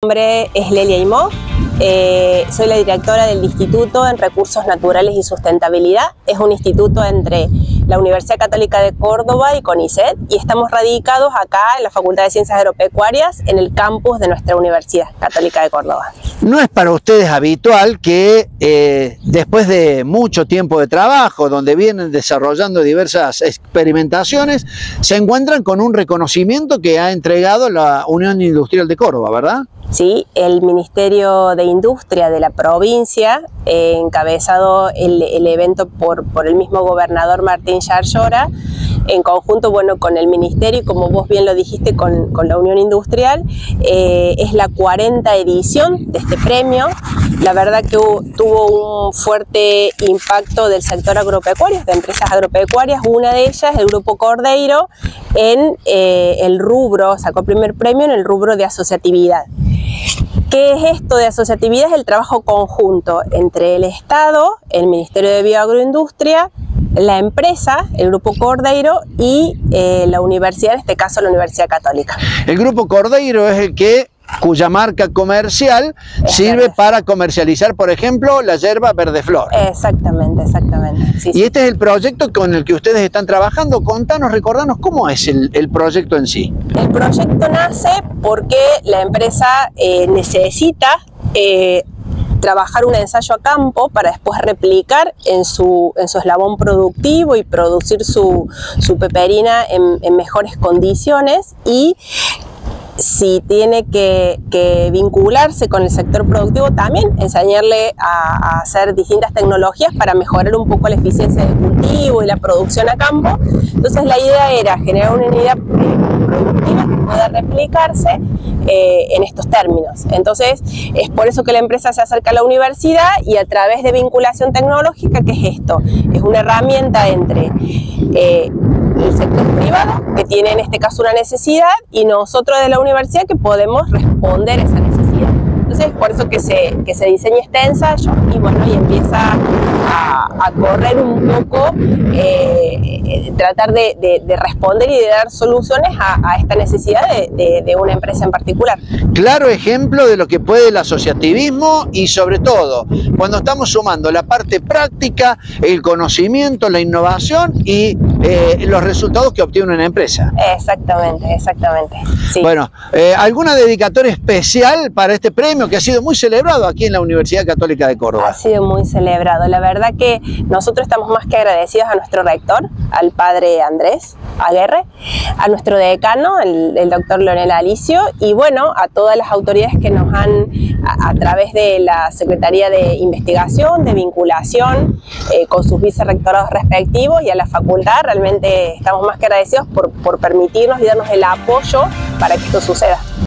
Mi nombre es Lelia Imó, eh, soy la directora del Instituto en Recursos Naturales y Sustentabilidad. Es un instituto entre la Universidad Católica de Córdoba y CONICET y estamos radicados acá en la Facultad de Ciencias Agropecuarias en el campus de nuestra Universidad Católica de Córdoba. No es para ustedes habitual que eh, después de mucho tiempo de trabajo, donde vienen desarrollando diversas experimentaciones, se encuentran con un reconocimiento que ha entregado la Unión Industrial de Córdoba, ¿verdad? ¿Sí? el Ministerio de Industria de la provincia, eh, encabezado el, evento por, el mismo gobernador Martín Yarlora, en conjunto bueno, con el Ministerio y como vos bien lo dijiste con, con la Unión Industrial, eh, es la 40 edición de este premio. La verdad que tuvo un fuerte impacto del sector agropecuario, de empresas agropecuarias, una de ellas, el Grupo Cordeiro, en eh, el rubro, sacó primer premio en el rubro de asociatividad. ¿Qué es esto de asociatividad? Es el trabajo conjunto entre el Estado, el Ministerio de Bioagroindustria, la empresa, el Grupo Cordeiro y eh, la universidad, en este caso la Universidad Católica. El Grupo Cordeiro es el que cuya marca comercial sirve para comercializar, por ejemplo, la hierba verde flor. Exactamente, exactamente. Sí, y sí. este es el proyecto con el que ustedes están trabajando. Contanos, recordanos cómo es el, el proyecto en sí. El proyecto nace porque la empresa eh, necesita eh, trabajar un ensayo a campo para después replicar en su, en su eslabón productivo y producir su, su peperina en, en mejores condiciones y si tiene que, que, vincularse con el sector productivo, también enseñarle a, hacer distintas tecnologías para mejorar un poco la eficiencia del cultivo y la producción a campo. Entonces la idea era generar una unidad productiva que pueda replicarse eh, en estos términos. Entonces es por eso que la empresa se acerca a la universidad y a través de vinculación tecnológica, ¿qué es esto? Es una herramienta entre eh, el sector privado, que tiene en este caso una necesidad, y nosotros de la universidad que podemos responder a esa necesidad. Entonces es por eso que se, que se diseña este ensayo y bueno, y empieza a, correr un poco, eh, tratar de, de, de, responder y de dar soluciones a, a esta necesidad de, de, una empresa en particular. Claro ejemplo de lo que puede el asociativismo y sobre todo cuando estamos sumando la parte práctica, el conocimiento, la innovación y eh, los resultados que obtiene una empresa. Exactamente, exactamente. Sí. Bueno, eh, ¿alguna dedicatoria especial para este premio que ha sido muy celebrado aquí en la Universidad Católica de Córdoba? Ha sido muy celebrado. La verdad que nosotros estamos más que agradecidos a nuestro rector, al padre Andrés Aguerre, a nuestro decano, el, el doctor Leonel Alicio, y bueno, a todas las autoridades que nos han, a, a través de la Secretaría de Investigación, de Vinculación, eh, con sus vicerrectorados respectivos y a la facultad, realmente estamos más que agradecidos por, por permitirnos y darnos el apoyo para que esto suceda.